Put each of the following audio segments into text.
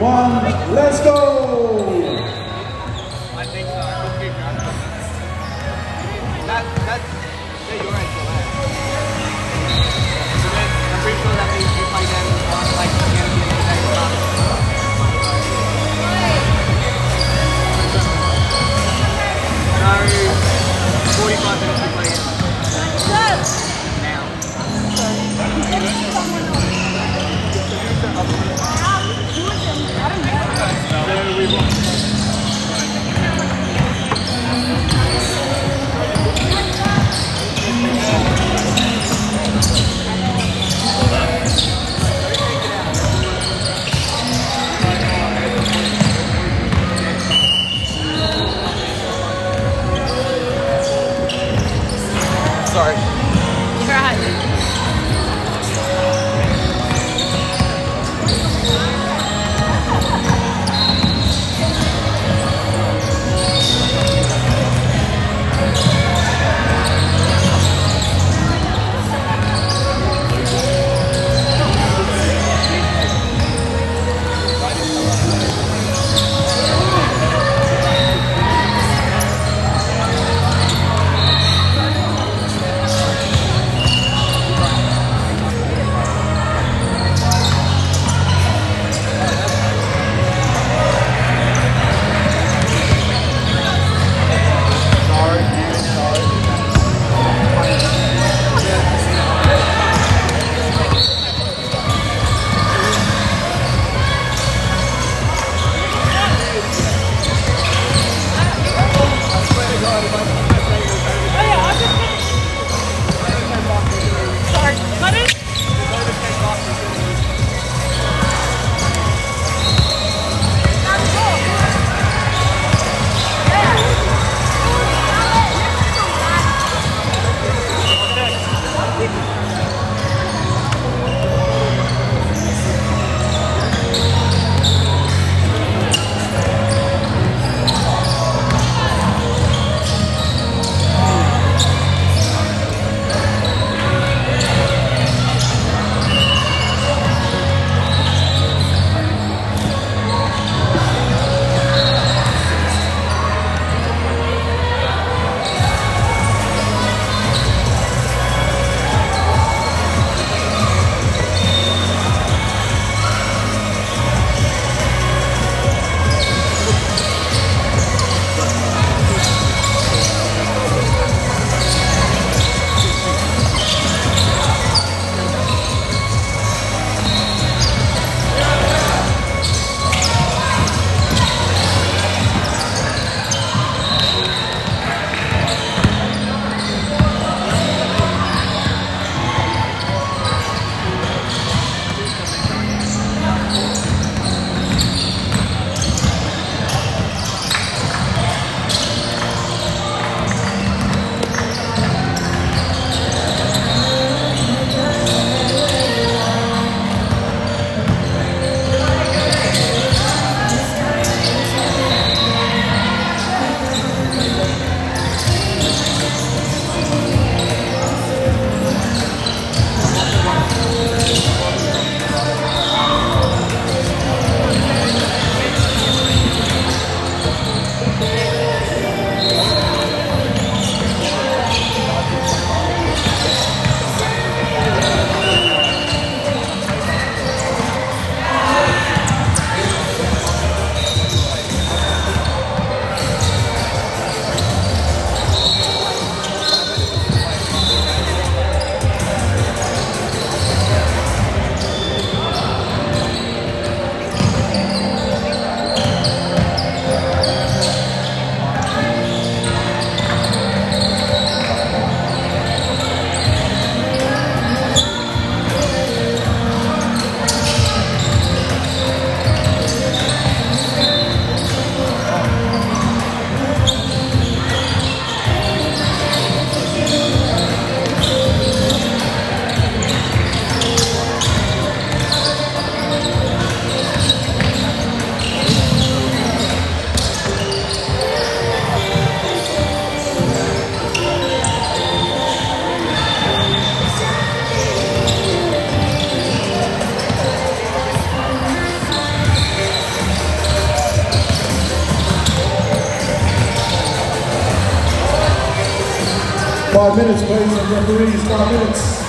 one, let's go! I think so. I think yeah, you're right, Five minutes, please, and referees, five minutes.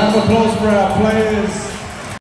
Round of applause for our players.